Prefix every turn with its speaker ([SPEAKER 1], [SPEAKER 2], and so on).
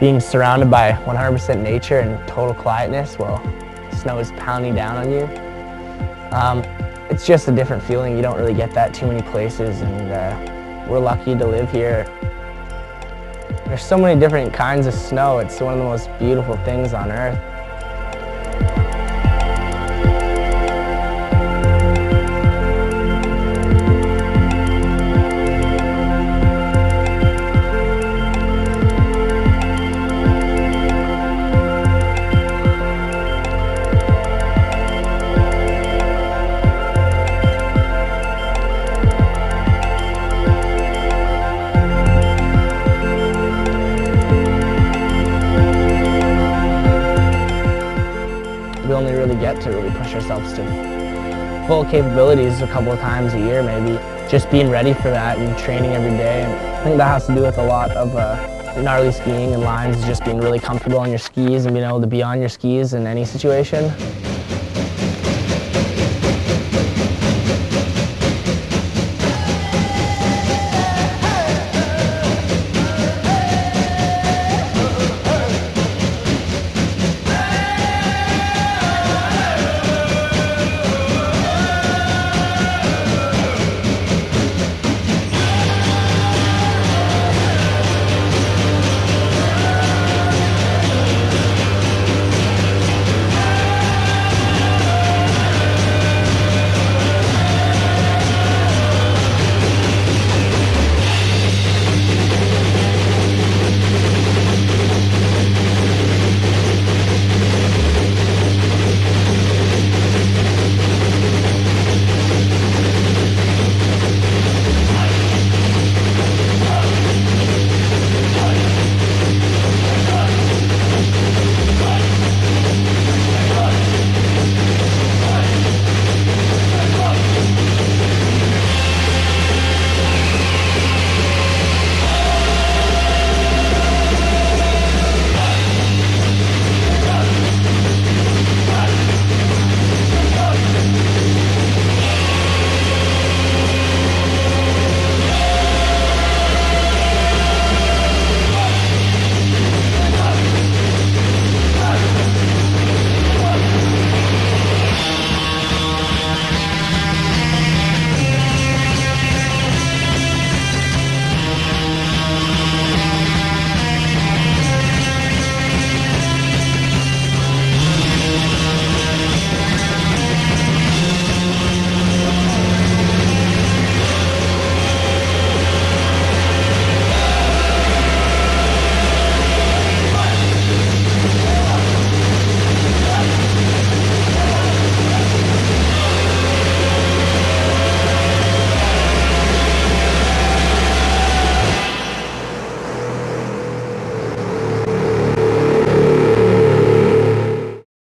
[SPEAKER 1] being surrounded by 100% nature and total quietness while snow is pounding down on you. Um, it's just a different feeling. You don't really get that too many places and uh, we're lucky to live here. There's so many different kinds of snow. It's one of the most beautiful things on earth. We only really get to really push ourselves to full capabilities a couple of times a year maybe. Just being ready for that and training every day. I think that has to do with a lot of uh, gnarly skiing and lines, just being really comfortable on your skis and being able to be on your skis in any situation.